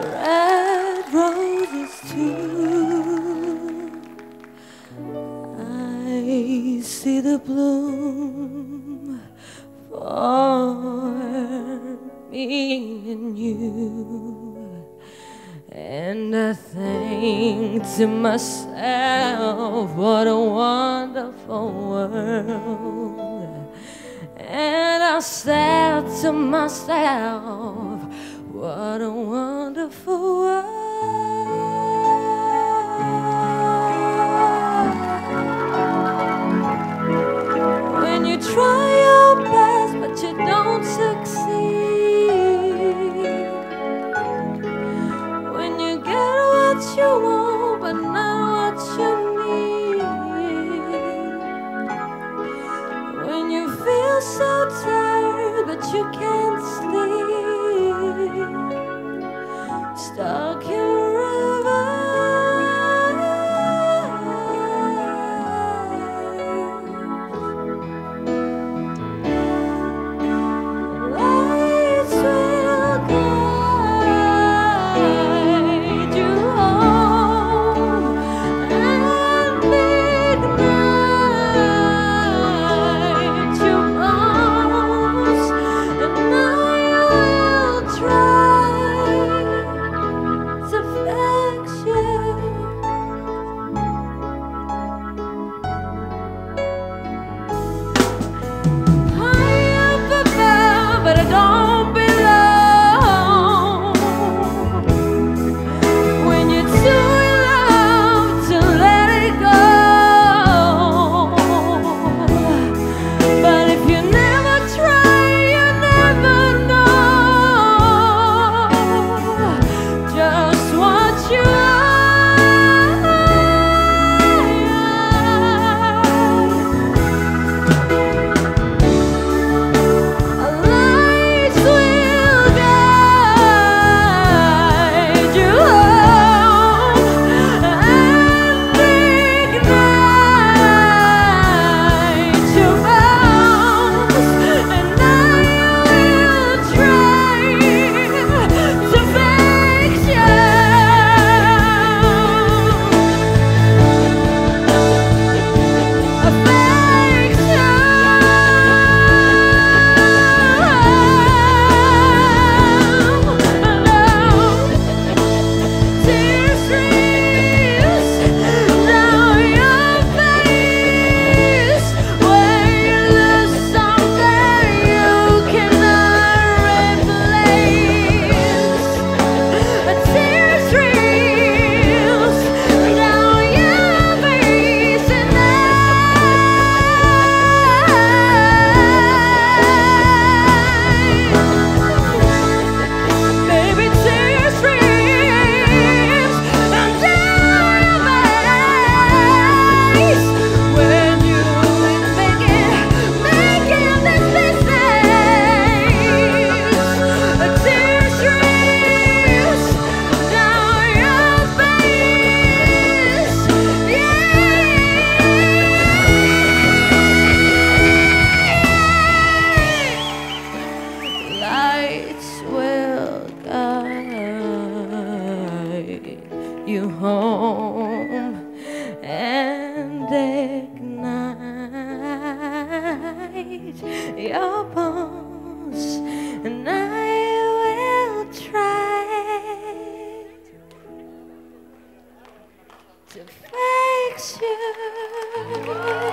Red roses too. I see the bloom for me and you. And I think to myself, what a wonderful world. And I said to myself, what a wonderful world. When you try your best, but you don't succeed. When you get what you want, but not what you need. When you feel so tired, but you can't sleep. Stuck home and ignite your bones, and I will try to fix you.